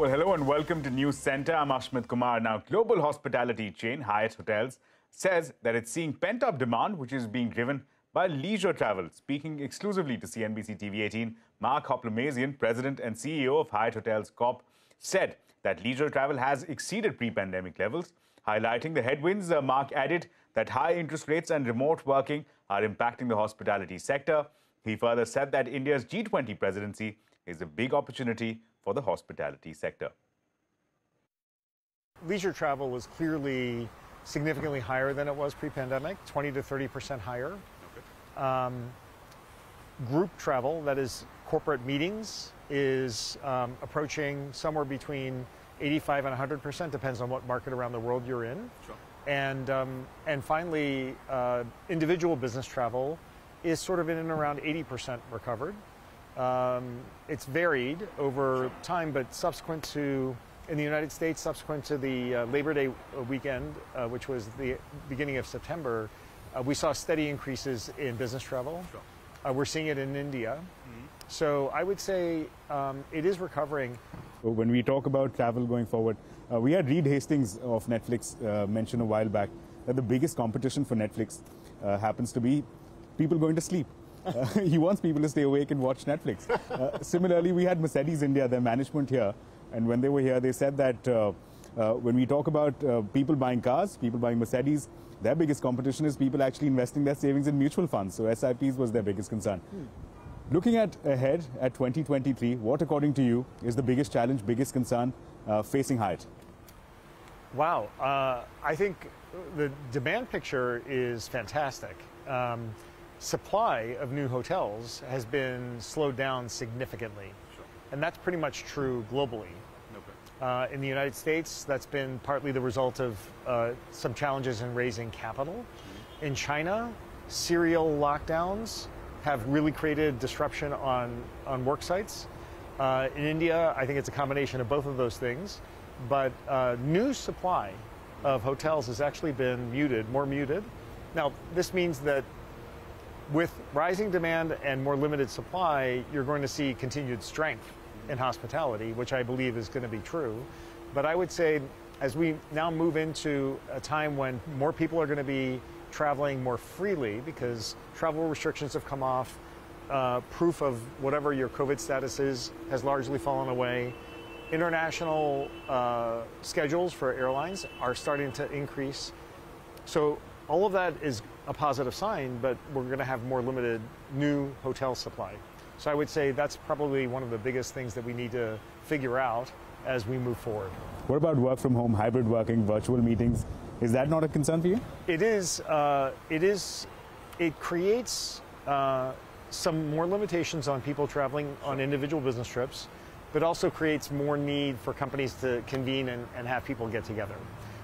Well, hello and welcome to Newscentre. I'm Ashmit Kumar. Now, global hospitality chain Hyatt Hotels says that it's seeing pent up demand, which is being driven by leisure travel. Speaking exclusively to CNBC TV 18, Mark Hoplamazian, president and CEO of Hyatt Hotels Corp, said that leisure travel has exceeded pre pandemic levels. Highlighting the headwinds, uh, Mark added that high interest rates and remote working are impacting the hospitality sector. He further said that India's G20 presidency is a big opportunity for the hospitality sector. Leisure travel was clearly significantly higher than it was pre-pandemic, 20 to 30 percent higher. Okay. Um, group travel, that is corporate meetings, is um, approaching somewhere between 85 and 100 percent, depends on what market around the world you're in. Sure. And, um, and finally, uh, individual business travel is sort of in and around 80 percent recovered. Um, it's varied over time, but subsequent to in the United States, subsequent to the uh, Labor Day weekend, uh, which was the beginning of September, uh, we saw steady increases in business travel. Sure. Uh, we're seeing it in India. Mm-hmm. So I would say um, it is recovering. When we talk about travel going forward, uh, we had Reed Hastings of Netflix uh, mention a while back that the biggest competition for Netflix happens to be people going to sleep. Uh, he wants people to stay awake and watch Netflix. Uh, similarly, we had Mercedes India, their management here, and when they were here, they said that uh, uh when we talk about uh, people buying cars, people buying Mercedes, their biggest competition is people actually investing their savings in mutual funds. So SIPs was their biggest concern. Hmm. Looking at ahead at 2023, what, according to you, is the biggest challenge, biggest concern uh, facing Hyatt? Wow, I think the demand picture is fantastic. Um, supply of new hotels has been slowed down significantly. Sure. And that's pretty much true globally. Okay. Uh, in the United States, that's been partly the result of uh, some challenges in raising capital. Mm-hmm. In China, serial lockdowns have really created disruption on, on work sites. Uh, in India, I think it's a combination of both of those things. But uh, new supply of hotels has actually been muted, more muted. Now, this means that with rising demand and more limited supply, you're going to see continued strength in hospitality, which I believe is going to be true. But I would say as we now move into a time when more people are going to be traveling more freely because travel restrictions have come off, uh, proof of whatever your COVID status is has largely fallen away. International uh, schedules for airlines are starting to increase. So all of that is a positive sign, but we're going to have more limited new hotel supply. So I would say that's probably one of the biggest things that we need to figure out as we move forward. What about work from home, hybrid working, virtual meetings? Is that not a concern for you? It is. Uh, it is. It creates uh, some more limitations on people traveling on individual business trips, but also creates more need for companies to convene and, and have people get together.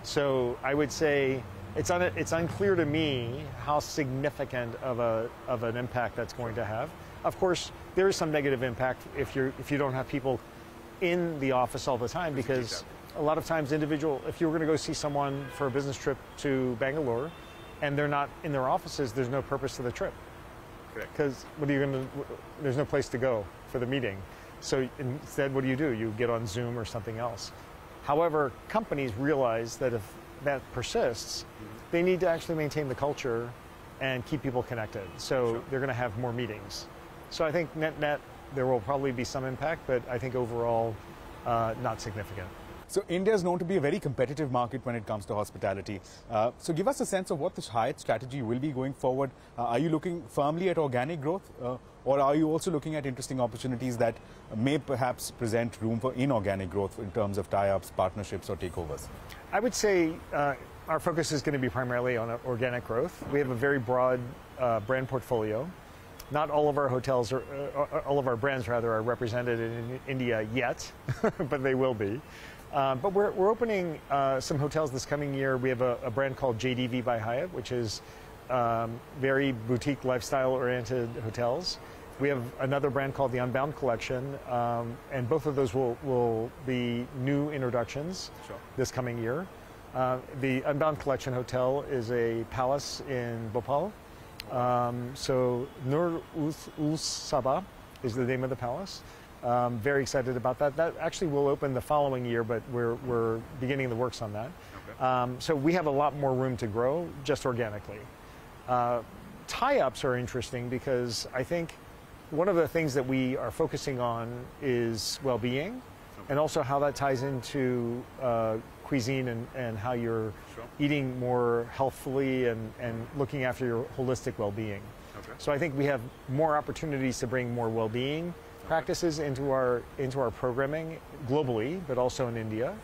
So I would say it's, un, it's unclear to me how significant of, a, of an impact that's going to have. Of course, there is some negative impact if, you're, if you don't have people in the office all the time because a lot of times individual, if you were going to go see someone for a business trip to Bangalore and they're not in their offices, there's no purpose to the trip. Because what are you going to, there's no place to go for the meeting. So instead, what do you do? You get on Zoom or something else. However, companies realize that if that persists, they need to actually maintain the culture and keep people connected. So sure. they're going to have more meetings. So I think net net there will probably be some impact, but I think overall uh, not significant. So India is known to be a very competitive market when it comes to hospitality. Uh, so give us a sense of what the Hyatt strategy will be going forward. Uh, are you looking firmly at organic growth, uh, or are you also looking at interesting opportunities that may perhaps present room for inorganic growth in terms of tie-ups, partnerships, or takeovers? I would say uh, our focus is going to be primarily on organic growth. We have a very broad uh, brand portfolio. Not all of our hotels, are, uh, all of our brands rather, are represented in India yet, but they will be. Uh, but we're, we're opening uh, some hotels this coming year. We have a, a, brand called JDV by Hyatt, which is um, very boutique lifestyle oriented hotels. We have another brand called the Unbound Collection, um, and both of those will, will be new introductions sure. this coming year. Uh, the Unbound Collection Hotel is a palace in Bhopal. Um, so Nur Us Saba is the name of the palace. Um, very excited about that. That actually will open the following year, but we're, we're beginning the works on that. Okay. Um, so we have a lot more room to grow just organically. Uh, tie ups are interesting because I think one of the things that we are focusing on is well being and also how that ties into uh, cuisine and, and how you're sure. eating more healthfully and, and looking after your holistic well being. Okay. So I think we have more opportunities to bring more well being okay. Practices into our, into our programming globally, but also in India.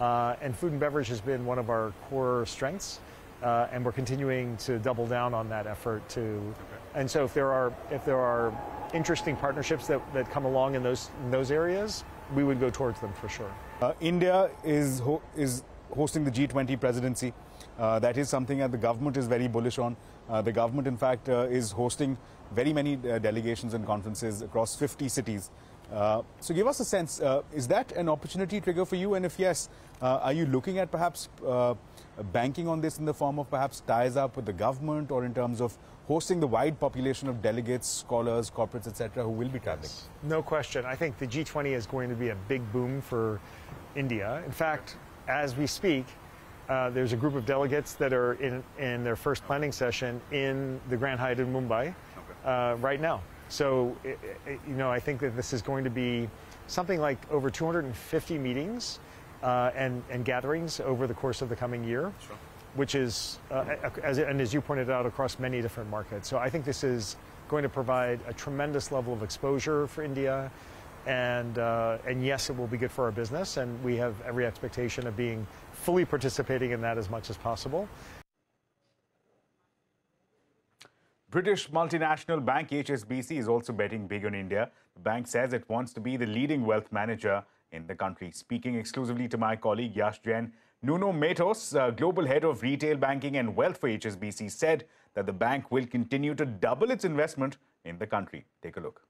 Uh, and food and beverage has been one of our core strengths. Uh, and we're continuing to double down on that effort to. Okay. And so if there are if there are interesting partnerships that, that come along in those in those areas, we would go towards them for sure. Uh, India is ho is hosting the G20 presidency. Uh, that is something that the government is very bullish on. Uh, the government, in fact, uh, is hosting very many uh, delegations and conferences across 50 cities. Uh, so give us a sense, is that an opportunity trigger for you? And if yes, are you looking at perhaps banking on this in the form of perhaps ties up with the government or in terms of hosting the wide population of delegates, scholars, corporates, etc., who will be traveling? No question. I think the G20 is going to be a big boom for India. In fact, as we speak, uh, there's a group of delegates that are in, in their first planning session in the Grand Hyatt in Mumbai uh, right now. So, it, it, you know, I think that this is going to be something like over 250 meetings uh, and, and gatherings over the course of the coming year. Sure which is, uh, as, and as you pointed out, across many different markets. So I think this is going to provide a tremendous level of exposure for India. And, uh, and yes, it will be good for our business, and we have every expectation of being fully participating in that as much as possible. British multinational bank HSBC is also betting big on India. The bank says it wants to be the leading wealth manager in the country. Speaking exclusively to my colleague Yash Jain, Nuno Matos, uh, Global Head of Retail Banking and Wealth for HSBC, said that the bank will continue to double its investment in the country. Take a look.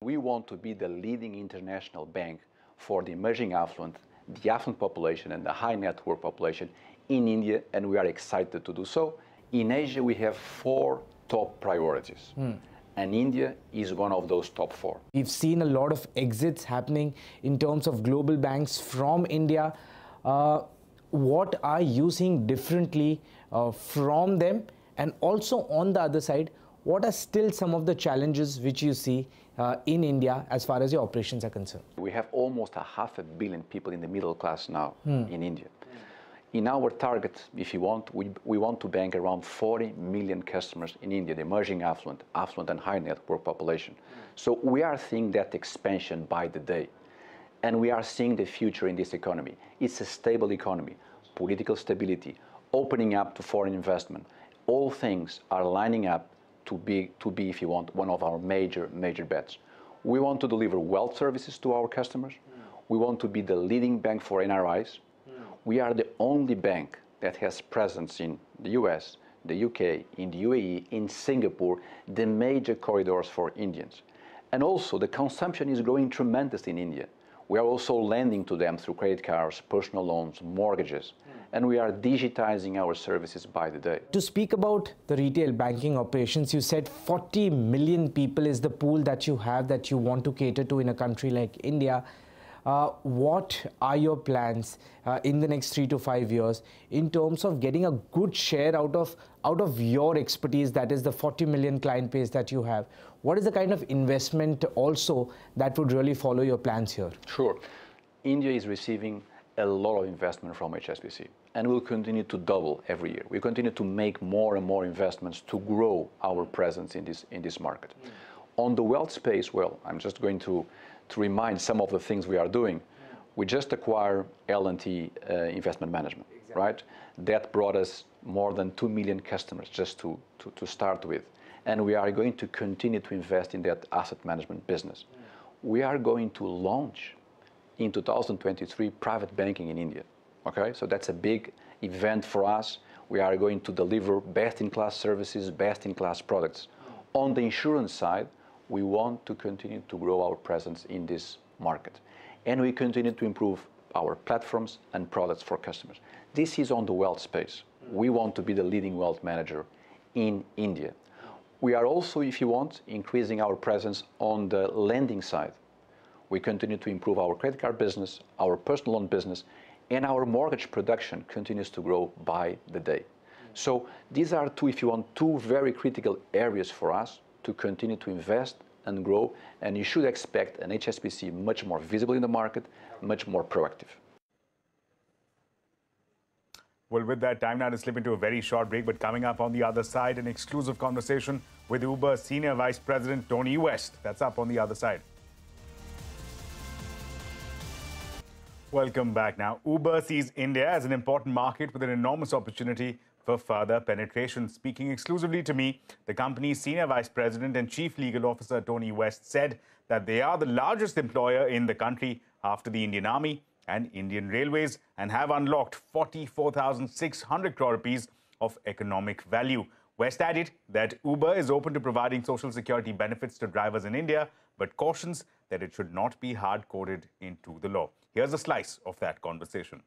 We want to be the leading international bank for the emerging affluent, the affluent population, and the high net worth population in India, and we are excited to do so. In Asia, we have four top priorities. Mm and India is one of those top four. We've seen a lot of exits happening in terms of global banks from India. Uh, what are you seeing differently uh, from them? And also on the other side, what are still some of the challenges which you see uh, in India as far as your operations are concerned? We have almost a half a billion people in the middle class now hmm. in India. In our target, if you want, we, we want to bank around 40 million customers in India, the emerging affluent, affluent and high net worth population. So we are seeing that expansion by the day. And we are seeing the future in this economy. It's a stable economy, political stability, opening up to foreign investment. All things are lining up to be, to be, if you want, one of our major, major bets. We want to deliver wealth services to our customers. Mm. We want to be the leading bank for NRIs. Mm. We are the only bank that has presence in the US, the UK, in the UAE, in Singapore, the major corridors for Indians. And also, the consumption is growing tremendously in India. We are also lending to them through credit cards, personal loans, mortgages, hmm. and we are digitizing our services by the day. To speak about the retail banking operations, you said 40 million people is the pool that you have that you want to cater to in a country like India. Uh, what are your plans uh, in the next three to five years in terms of getting a good share out of out of your expertise that is the 40 million client base that you have? What is the kind of investment also that would really follow your plans here? Sure. India is receiving a lot of investment from hsbc and will continue to double every year. We continue to make more and more investments to grow our presence in this in this market. Mm. on the wealth space well i'm just going to to remind some of the things we are doing. We just acquired L&T uh, Investment Management, exactly. right? That brought us more than 2 million customers just to, to, to, start with. And we are going to continue to invest in that asset management business. Mm. We are going to launch in 2023 private banking in India. Okay, so that's a big event for us. We are going to deliver best in class services, best in class products. Mm. On the insurance side, we want to continue to grow our presence in this market. And we continue to improve our platforms and products for customers. This is on the wealth space. We want to be the leading wealth manager in India. We are also, if you want, increasing our presence on the lending side. We continue to improve our credit card business, our personal loan business, and our mortgage production continues to grow by the day. So these are two, if you want, two very critical areas for us to continue to invest and grow, and you should expect an HSBC much more visible in the market, much more proactive. Well, with that, time now to slip into a very short break, but coming up on the other side, an exclusive conversation with Uber Senior Vice President Tony West. That's up on the other side. Welcome back now. Uber sees India as an important market with an enormous opportunity for further penetration. Speaking exclusively to me, the company's Senior Vice President and Chief Legal Officer Tony West said that they are the largest employer in the country after the Indian Army and Indian Railways and have unlocked 44,600 crore rupees of economic value. West added that Uber is open to providing social security benefits to drivers in India, but cautions that it should not be hard coded into the law. Here's a slice of that conversation.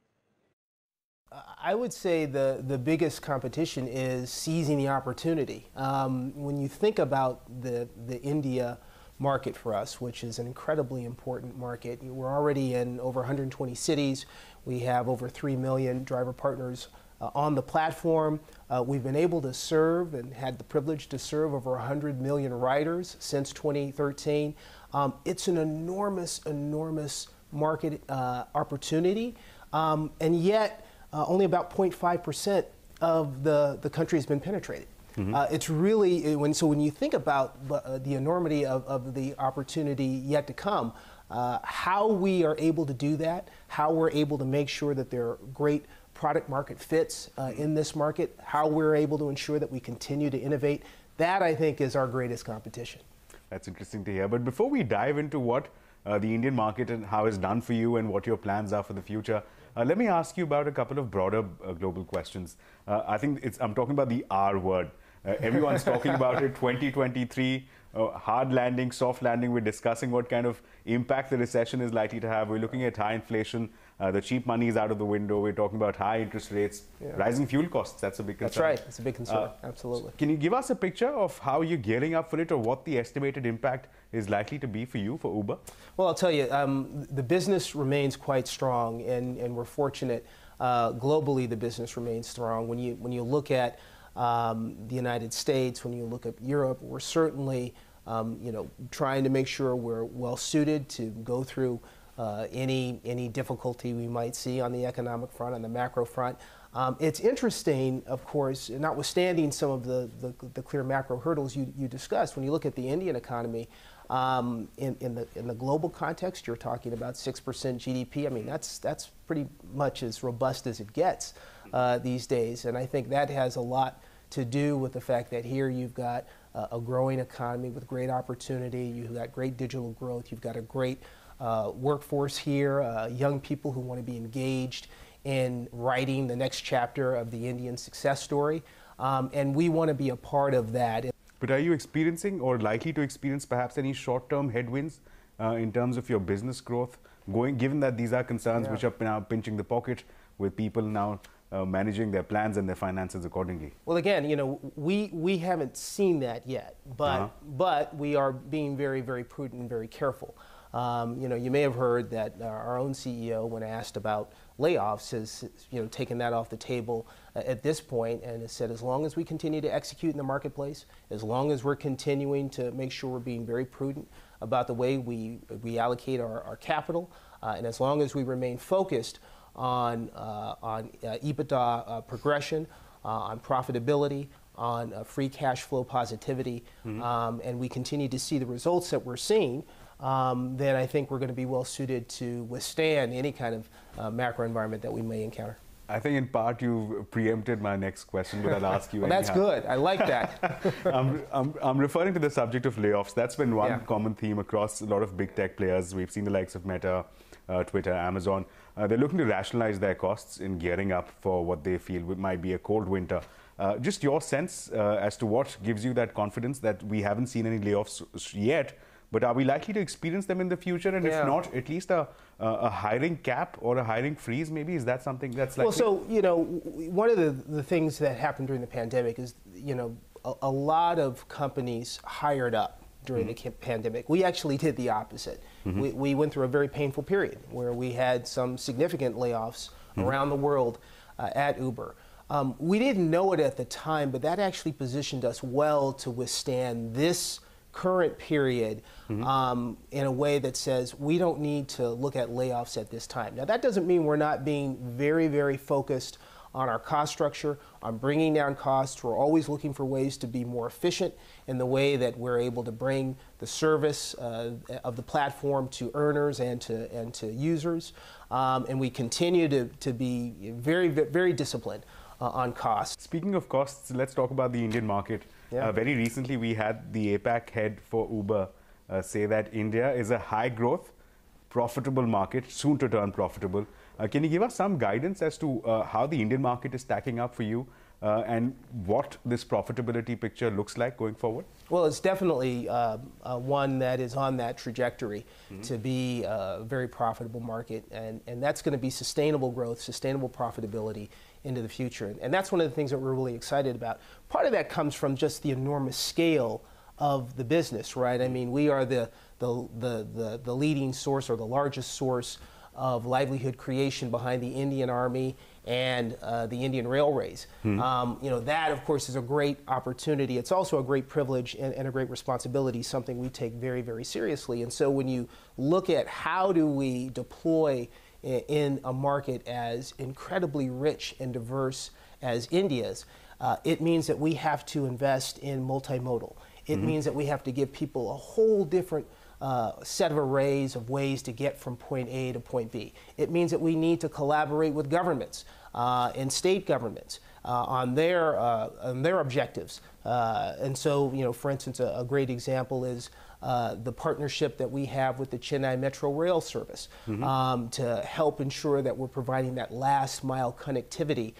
I would say the, the biggest competition is seizing the opportunity. Um, when you think about the, the India market for us, which is an incredibly important market. We're already in over 120 cities. We have over 3 million driver partners uh, on the platform. Uh, we've been able to serve and had the privilege to serve over 100 million riders since 2013. Um, it's an enormous, enormous market uh, opportunity, um, and yet uh, only about 0.5% of the, the country has been penetrated. Mm-hmm. Uh, it's really when so when you think about uh, the enormity of, of the opportunity yet to come, uh, how we are able to do that, how we're able to make sure that there are great product market fits uh, in this market, how we're able to ensure that we continue to innovate, that I think is our greatest competition. That's interesting to hear. But before we dive into what uh, the Indian market and how it's done for you and what your plans are for the future, uh, let me ask you about a couple of broader uh, global questions. Uh, I think it's, I'm talking about the R word. Uh, everyone's talking about it. 2023, uh, hard landing, soft landing. We're discussing what kind of impact the recession is likely to have. We're looking at high inflation. Uh, the cheap money is out of the window. We're talking about high interest rates, yeah. rising fuel costs. That's a big concern. That's right. It's a big concern. Absolutely. Can you give us a picture of how you're gearing up for it, or what the estimated impact is likely to be for you for Uber? Well, I'll tell you, um, the business remains quite strong, and, and we're fortunate. Uh, globally, the business remains strong. When you when you look at um, the United States, when you look at Europe, we're certainly um, you know, trying to make sure we're well suited to go through uh, any, any difficulty we might see on the economic front, on the macro front. Um, it's interesting, of course, notwithstanding some of the, the, the, clear macro hurdles you, you discussed, when you look at the Indian economy, um, in, in, the, in the global context, you're talking about 6% GDP. I mean, that's, that's pretty much as robust as it gets uh, these days. And I think that has a lot to do with the fact that here you've got uh, a growing economy with great opportunity, you've got great digital growth, you've got a great uh, workforce here, uh, young people who want to be engaged in writing the next chapter of the Indian success story. Um, and we want to be a part of that. But are you experiencing or likely to experience perhaps any short term headwinds uh, in terms of your business growth, going, given that these are concerns yeah. which are now pinching the pocket with people now uh, managing their plans and their finances accordingly? Well, again, you know, we, we haven't seen that yet, but, uh-huh. but we are being very, very prudent and very careful. Um, you know, you may have heard that our own CEO, when asked about layoffs, has you know taken that off the table at this point and has said, as long as we continue to execute in the marketplace, as long as we're continuing to make sure we're being very prudent about the way we we allocate our, our capital, uh, and as long as we remain focused on, uh, on uh, EBITDA uh, progression, on profitability, on free cash flow positivity, mm-hmm. um, and we continue to see the results that we're seeing, um, then I think we're going to be well suited to withstand any kind of uh, macro environment that we may encounter. I think in part you've preempted my next question, but I'll ask you. well, that's good. I like that. I'm, I'm, I'm, referring to the subject of layoffs. That's been one yeah. common theme across a lot of big tech players. We've seen the likes of Meta, uh, Twitter, Amazon. Uh, they're looking to rationalize their costs in gearing up for what they feel might be a cold winter. Uh, just your sense uh, as to what gives you that confidence that we haven't seen any layoffs yet, but are we likely to experience them in the future? And yeah. if not, at least a, a hiring cap or a hiring freeze, maybe? Is that something that's likely? Well, so, you know, one of the, the things that happened during the pandemic is, you know, a, a lot of companies hired up during mm-hmm. the pandemic. We actually did the opposite. Mm-hmm. We, we went through a very painful period where we had some significant layoffs mm-hmm. around the world uh, at Uber. Um, we didn't know it at the time, but that actually positioned us well to withstand this current period mm-hmm. um, in a way that says we don't need to look at layoffs at this time. Now, that doesn't mean we're not being very, very focused on our cost structure, on bringing down costs. We're always looking for ways to be more efficient in the way that we're able to bring the service uh, of the platform to earners and to, and to users. Um, and we continue to, to be very, very disciplined uh, on costs. Speaking of costs, let's talk about the Indian market. Yeah. Uh, very recently, we had the APAC head for Uber uh, say that India is a high growth, profitable market, soon to turn profitable. Uh, can you give us some guidance as to uh, how the Indian market is stacking up for you uh, and what this profitability picture looks like going forward? Well, it's definitely uh, uh, one that is on that trajectory mm-hmm. to be a very profitable market, and, and that's going to be sustainable growth, sustainable profitability into the future. And that's one of the things that we're really excited about. Part of that comes from just the enormous scale of the business, right? I mean, we are the, the, the, the, the leading source or the largest source of livelihood creation behind the Indian Army and uh, the Indian Railways. Hmm. Um, you know, that, of course, is a great opportunity. It's also a great privilege and, and, a great responsibility, something we take very, very seriously. And so when you look at how do we deploy in, in a market as incredibly rich and diverse as India's, uh, it means that we have to invest in multimodal. It mm-hmm. means that we have to give people a whole different uh, set of arrays of ways to get from point A to point B. It means that we need to collaborate with governments uh, and state governments uh, on their uh, on their objectives. Uh, and so, you know, for instance, a, a great example is uh, the partnership that we have with the Chennai Metro Rail Service mm-hmm. um, to help ensure that we're providing that last mile connectivity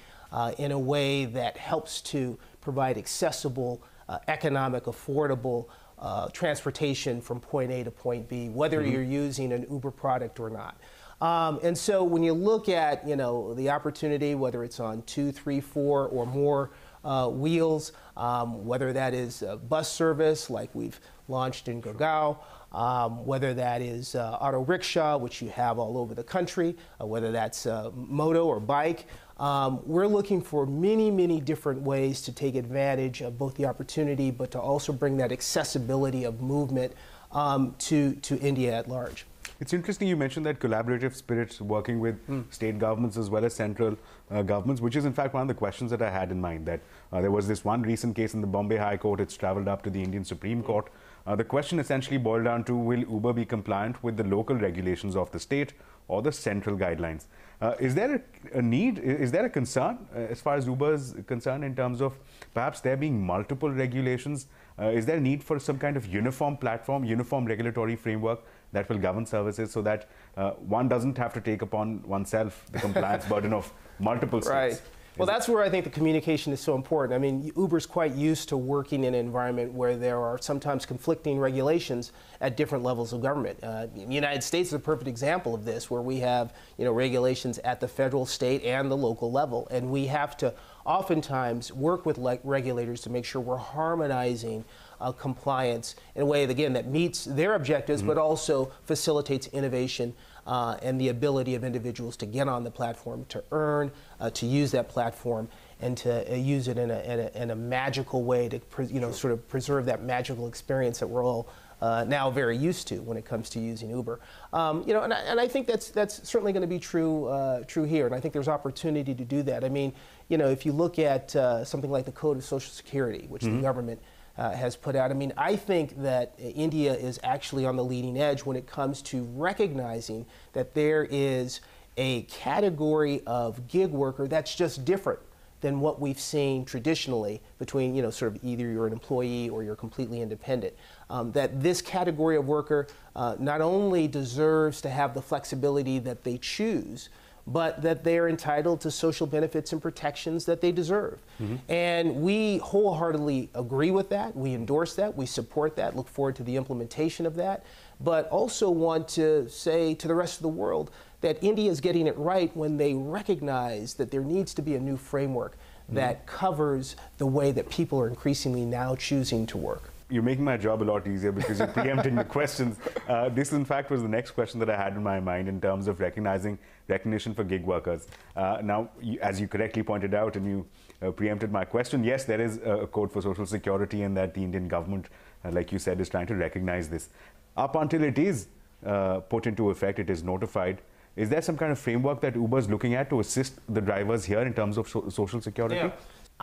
in a way that helps to provide accessible, economic, affordable uh, transportation from point A to point B, whether mm-hmm. you're using an Uber product or not. Um, and so when you look at you know the opportunity, whether it's on two, three, four, or more uh, wheels, um, whether that is bus service like we've launched in Gurgaon, um, whether that is uh, auto rickshaw, which you have all over the country, uh, whether that's uh, moto or bike, um, we're looking for many, many different ways to take advantage of both the opportunity, but to also bring that accessibility of movement um, to, to India at large. It's interesting you mentioned that collaborative spirit working with mm. state governments as well as central uh, governments, which is in fact one of the questions that I had in mind. That uh, there was this one recent case in the Bombay High Court, it's traveled up to the Indian Supreme Court. Uh, the question essentially boiled down to will Uber be compliant with the local regulations of the state or the central guidelines? Uh, is there a, a, need, is there a concern uh, as far as Uber is concerned in terms of perhaps there being multiple regulations? Uh, is there a need for some kind of uniform platform, uniform regulatory framework that will govern services so that uh, one doesn't have to take upon oneself the compliance burden of multiple states? Right. Well, that's where I think the communication is so important. I mean, Uber's quite used to working in an environment where there are sometimes conflicting regulations at different levels of government. Uh, the United States is a perfect example of this, where we have you know regulations at the federal, state, and the local level, and we have to oftentimes work with regulators to make sure we're harmonizing uh, compliance in a way, again, that meets their objectives, mm-hmm. but also facilitates innovation uh, and the ability of individuals to get on the platform, to earn, uh, to use that platform, and to uh, use it in a, in a, in a magical way to pre- you know sort of preserve that magical experience that we're all uh, now very used to when it comes to using Uber. Um, you know, and I, and I, think that's that's certainly going to be true uh, true here, and I think there's opportunity to do that. I mean, you know, if you look at uh, something like the Code of Social Security, which mm-hmm. the government uh, has put out. I mean, I think that India is actually on the leading edge when it comes to recognizing that there is a category of gig worker that's just different than what we've seen traditionally between, you know, sort of either you're an employee or you're completely independent. Um, that this category of worker uh, not only deserves to have the flexibility that they choose, but that they're entitled to social benefits and protections that they deserve. Mm-hmm. And we wholeheartedly agree with that. We endorse that. We support that. Look forward to the implementation of that. But also want to say to the rest of the world that India is getting it right when they recognize that there needs to be a new framework that covers the way that people are increasingly now choosing to work. You're making my job a lot easier because you're preempting the questions. Uh, this, in fact, was the next question that I had in my mind in terms of recognizing recognition for gig workers. Uh, now, you, as you correctly pointed out, and you uh, preempted my question, yes, there is a code for social security, and that the Indian government, uh, like you said, is trying to recognize this. Up until it is uh, put into effect, it is notified. Is there some kind of framework that Uber is looking at to assist the drivers here in terms of so social security? Yeah.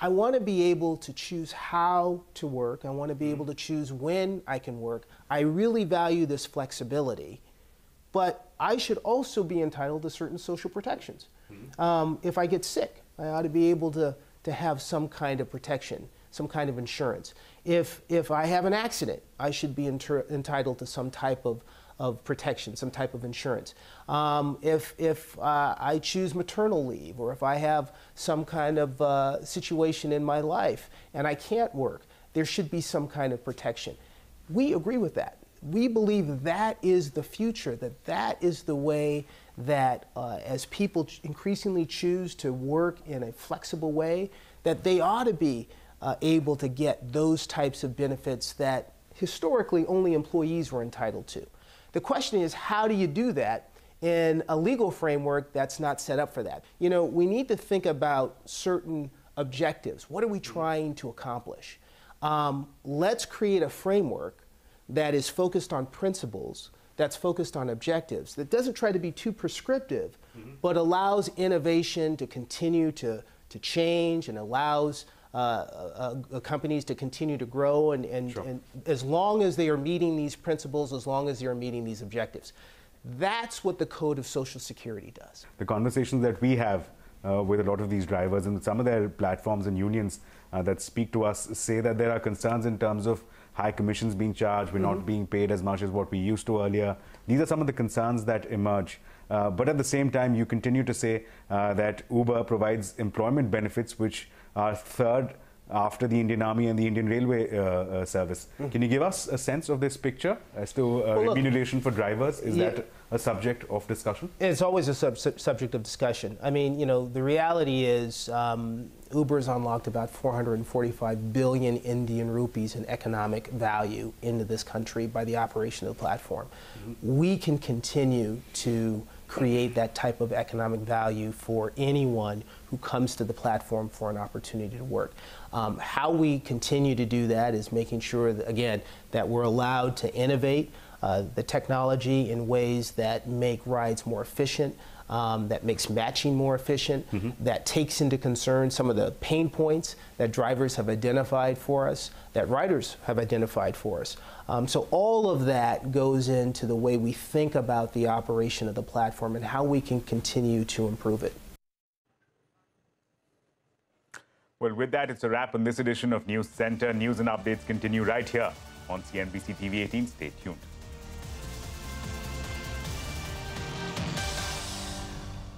I want to be able to choose how to work. I want to be able to choose when I can work. I really value this flexibility, but I should also be entitled to certain social protections. Mm-hmm. Um, if I get sick, I ought to be able to, to have some kind of protection, some kind of insurance. If, if I have an accident, I should be inter- entitled to some type of of protection, some type of insurance. Um, if if uh, I choose maternal leave, or if I have some kind of uh, situation in my life and I can't work, there should be some kind of protection. We agree with that. We believe that is the future. That that is the way that uh, as people increasingly choose to work in a flexible way, that they ought to be uh, able to get those types of benefits that historically only employees were entitled to. The question is, how do you do that in a legal framework that's not set up for that? You know, we need to think about certain objectives. What are we trying to accomplish? Um, let's create a framework that is focused on principles, that's focused on objectives, that doesn't try to be too prescriptive, mm-hmm. but allows innovation to continue to, to change and allows uh, uh, uh, companies to continue to grow, and, and, sure. and as long as they are meeting these principles, as long as they are meeting these objectives. That's what the Code of Social Security does. The conversations that we have uh, with a lot of these drivers and some of their platforms and unions uh, that speak to us say that there are concerns in terms of high commissions being charged, we're mm-hmm. not being paid as much as what we used to earlier. These are some of the concerns that emerge. Uh, but at the same time, you continue to say that Uber provides employment benefits which are third after the Indian Army and the Indian Railway uh, uh, Service. Mm. Can you give us a sense of this picture as to uh, well, remuneration for drivers? Is yeah. that a subject of discussion? It's always a sub subject of discussion. I mean, you know, the reality is um, Uber has unlocked about 445 billion Indian rupees in economic value into this country by the operation of the platform. Mm -hmm. We can continue to create that type of economic value for anyone who comes to the platform for an opportunity to work. Um, how we continue to do that is making sure, that, again, that we're allowed to innovate uh, the technology in ways that make rides more efficient, um, that makes matching more efficient, mm-hmm. that takes into concern some of the pain points that drivers have identified for us, that riders have identified for us. Um, so all of that goes into the way we think about the operation of the platform and how we can continue to improve it. Well, with that, it's a wrap on this edition of Newscentre. News and updates continue right here on CNBC TV 18. Stay tuned.